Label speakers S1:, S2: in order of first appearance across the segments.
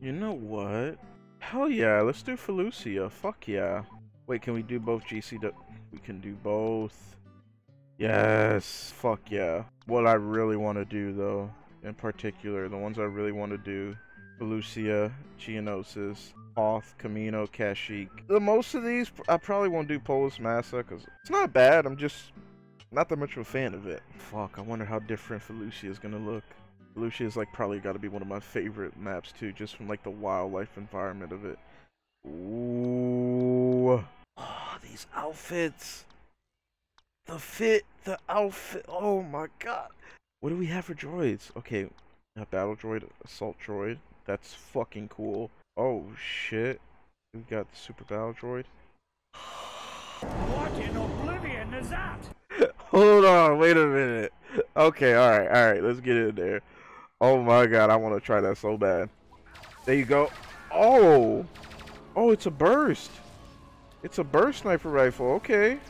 S1: You know what? Hell yeah, let's do Felucia. Fuck yeah. Wait, can we do both GC? We can do both. Yes, fuck yeah. What I really want to do though, in particular, the ones I really want to do, Felucia, Geonosis, Hoth, Camino, Kashyyyk. The most of these, I probably won't do Polis Massa because it's not bad. I'm just not that much of a fan of it. Fuck, I wonder how different Felucia is gonna look. Felucia is like probably got to be one of my favorite maps too, just from like the wildlife environment of it. Ooh, oh, these outfits, the fit, the outfit. Oh my god, what do we have for droids? Okay, a battle droid, assault droid. That's fucking cool. Oh shit, we got the super battle droid.
S2: What in oblivion is that?
S1: Hold on, wait a minute. Okay, alright, alright, let's get in there. Oh my god, I want to try that so bad. There you go. Oh! Oh, it's a burst. It's a burst sniper rifle, okay.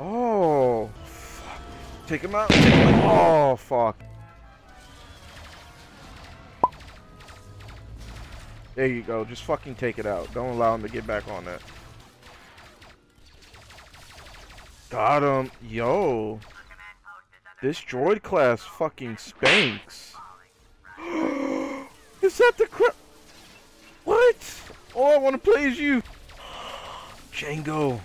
S1: Oh! Fuck. Take him out. Oh, fuck. There you go. Just fucking take it out. Don't allow him to get back on that. Got him. Yo. This droid class fucking spanks. Is that the crap? What? All I want to play is you. Django.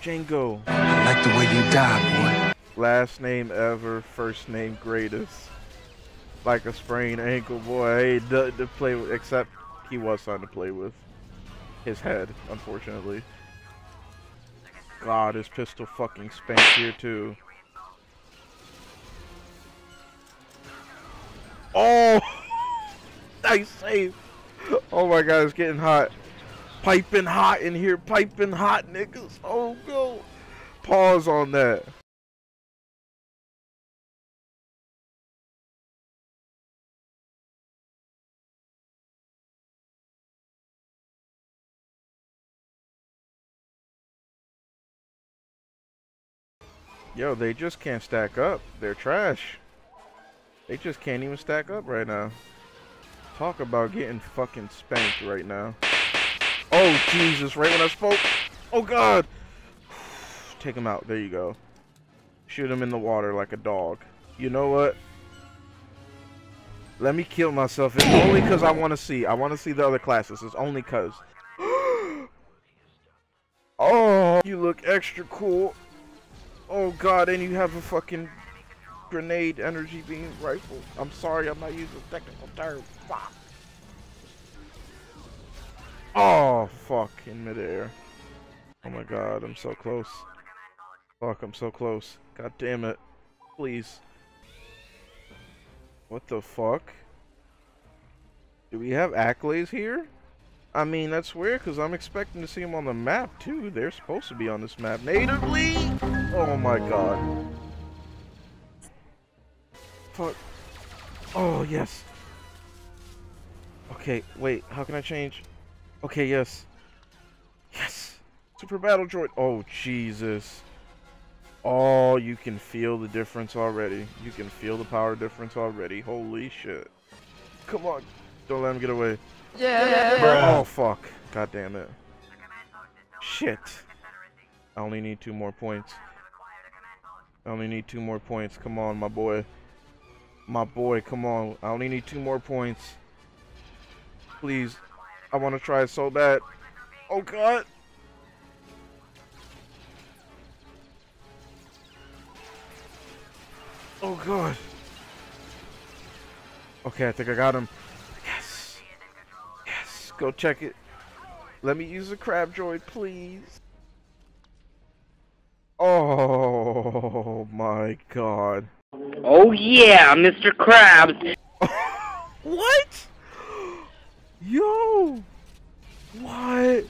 S1: Django.
S3: I like the way you die, boy.
S1: Last name ever, first name greatest. Like a sprained ankle, boy. I ain't nothing to play with, except he was something to play with. His head, unfortunately. God, his pistol fucking spanks here too. Oh! nice save! Oh my god, it's getting hot. Piping hot in here, piping hot, niggas. Oh no! Pause on that. Yo, they just can't stack up. They're trash. They just can't even stack up right now. Talk about getting fucking spanked right now. Oh, Jesus, right when I spoke. Oh, God. Take him out. There you go. Shoot him in the water like a dog. You know what? Let me kill myself. It's only because I want to see. I want to see the other classes. It's only because. oh, you look extra cool. Oh god, and you have a fucking grenade energy beam rifle. I'm sorry, I'm not using technical term. Fuck. Oh, fuck, in midair. Oh my god, I'm so close. Fuck, I'm so close. God damn it. Please. What the fuck? Do we have accolades here? I mean, that's weird because I'm expecting to see them on the map too. They're supposed to be on this map natively. Oh my god. Fuck. Oh, yes. Okay, wait. How can I change? Okay, yes. Yes. Super Battle Droid. Oh, Jesus. Oh, you can feel the difference already. You can feel the power difference already. Holy shit. Come on. Don't let him get away.
S4: Yeah.
S1: Oh, fuck. God damn it. Shit. I only need two more points. I only need two more points. Come on, my boy. My boy, come on. I only need two more points. Please. I want to try it so bad. Oh, God. Oh, God. Okay, I think I got him. Yes. Yes. Go check it. Let me use the crab droid, please. Oh my god.
S4: Oh yeah, Mr. Krabs.
S1: What? Yo! What?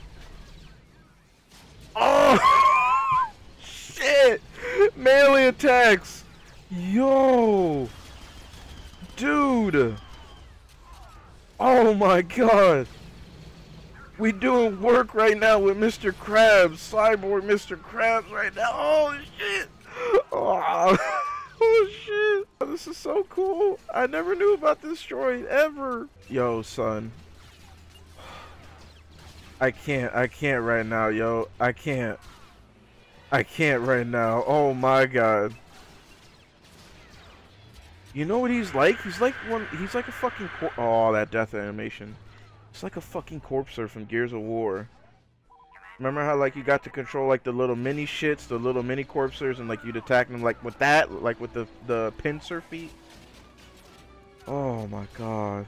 S1: Oh! Shit! Melee attacks! Yo! Dude! Oh my god! We doing work right now with Mr. Krabs, Cyborg Mr. Krabs right now. Oh shit! Oh. Oh shit! This is so cool. I never knew about this droid ever. Yo, son. I can't. I can't right now, yo. I can't. I can't right now. Oh my god. You know what he's like? He's like one. He's like a fucking. oh, that death animation. It's like a fucking corpser from Gears of War. Remember how like you got to control like the little mini shits, the little mini corpsers, and like you'd attack them like with that, like with the the pincer feet. Oh my god.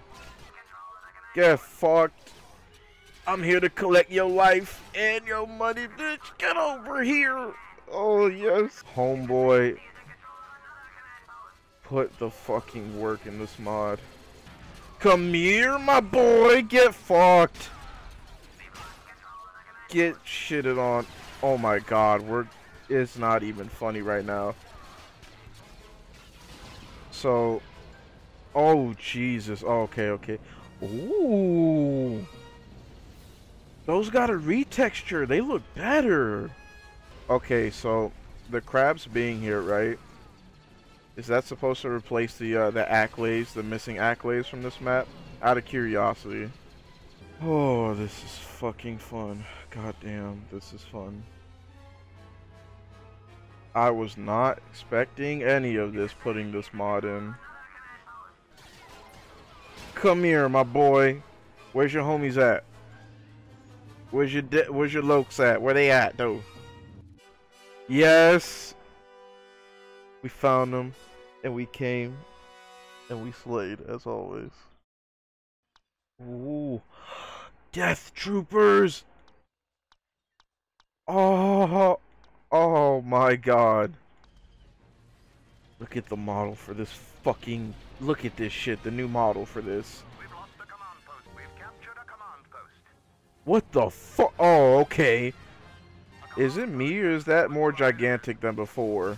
S1: Get fucked. I'm here to collect your life and your money, bitch. Get over here. Oh yes, homeboy. Put the fucking work in this mod. Come here, my boy. Get fucked. Get shitted on. Oh my god, we're it's not even funny right now. So Oh Jesus. Oh, okay, okay. Ooh. Those got a retexture. They look better. Okay, so the crabs being here, right? Is that supposed to replace the uh, the accolades, the missing accolades from this map? Out of curiosity. Oh, this is fucking fun. God damn, this is fun. I was not expecting any of this putting this mod in. Come here, my boy. Where's your homies at? Where's your where's your lokes at? Where they at, though? Yes. We found them, and we came, and we slayed, as always. Ooh. Death Troopers! Oh, oh my god. Look at the model for this fucking... Look at this shit, the new model for this. What the fuck? Oh, okay. Is it me or is that more gigantic than before?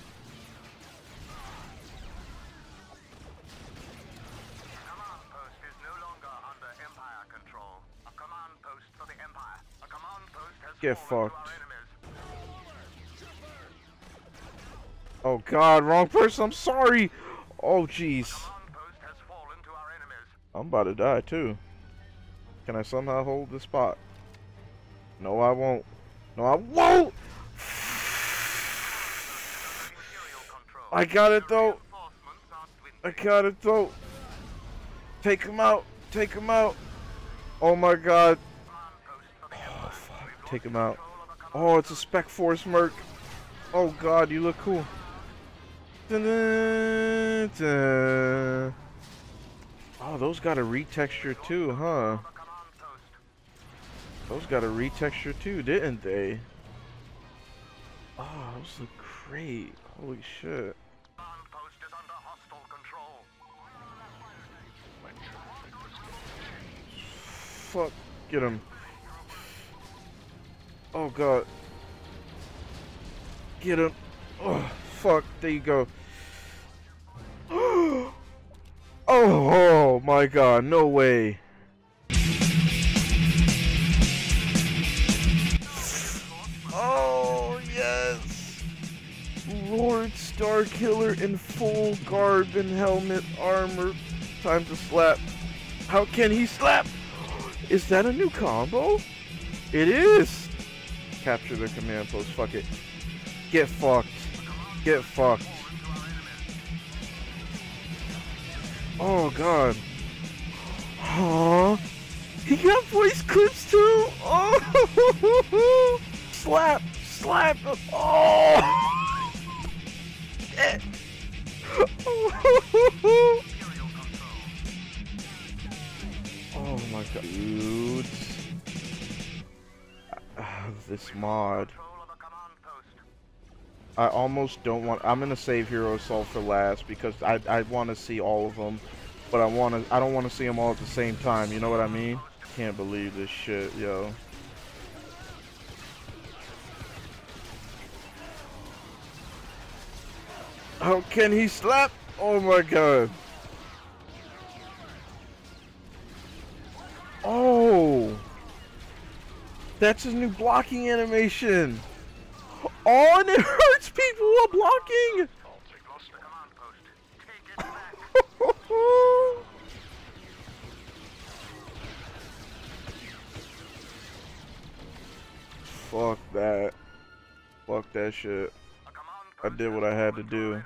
S1: Get fucked. Oh god, wrong person, I'm sorry! Oh jeez. I'm about to die too. Can I somehow hold the spot? No, I won't. No, I won't! I got it though. I got it though. Take him out. Take him out. Oh my god. Take him out. Oh, it's a Spec Force Merc. Oh god, you look cool. Dun -dun -dun. Oh, those got a retexture too, huh? Those got a retexture too, didn't they? Oh, those look great. Holy shit. Fuck. Get him. Oh god. Get him. Oh, fuck. There you go. oh, oh my god. No way. Oh, yes. Lord Starkiller in full garb and helmet armor. Time to slap. How can he slap? Is that a new combo? It is! Capture the command post. Fuck it. Get fucked. Get fucked. Oh god. Huh? He got voice clips too? Oh! slap! Slap! Oh! oh my god. Dudes. This mod. I almost don't want. I'm gonna save Hero Assault for last because I I want to see all of them, but I want to. I don't want to see them all at the same time. You know what I mean? Can't believe this shit, yo. How can he slap? Oh my god. That's his new blocking animation. Oh, and it hurts people while blocking. Fuck that. Fuck that shit. I did what I had to do.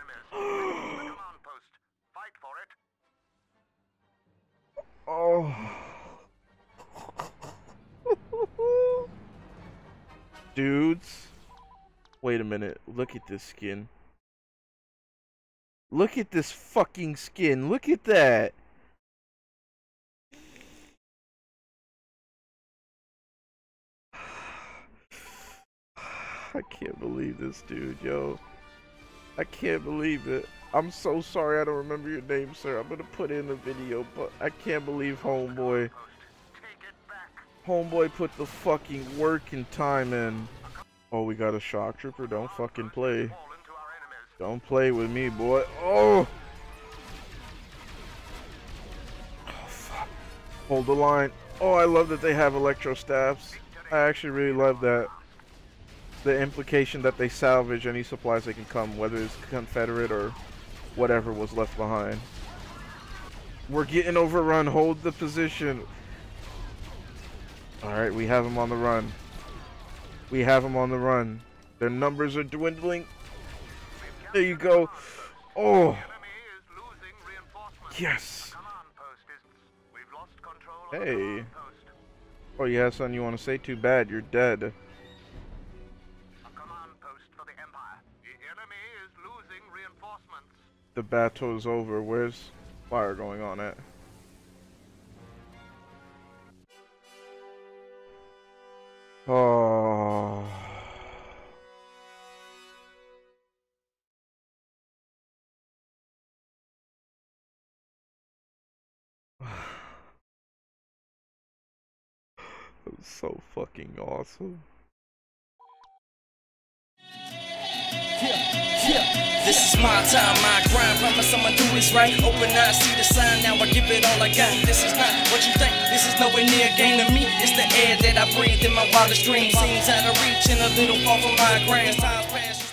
S1: Minute. Look at this skin. Look at this fucking skin. Look at that. I can't believe this, dude, yo. I can't believe it. I'm so sorry I don't remember your name, sir. I'm gonna put in the video, but I can't believe Homeboy. Homeboy put the fucking work and time in. Oh, we got a shock trooper. Don't fucking play. Don't play with me, boy. Oh! Oh, fuck. Hold the line. Oh, I love that they have electro staffs. I actually really love that the implication that they salvage any supplies they can come, whether it's Confederate or whatever was left behind. We're getting overrun. Hold the position. Alright, we have them on the run. We have them on the run. Their numbers are dwindling. There you go. Oh. Yes. Hey. Oh, have something you want to say? Too bad. You're dead. the battle is over. Where's fire going on at? Oh. so fucking awesome.
S5: This is my time, my grind. Promise I'ma do this right. Open eyes, see the sign. Now I give it all I got. This is not what you think. This is nowhere near a game to me. It's the air that I breathe in my wildest dreams. Seems out of reach and a little far from my grand. Times past.